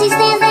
she stands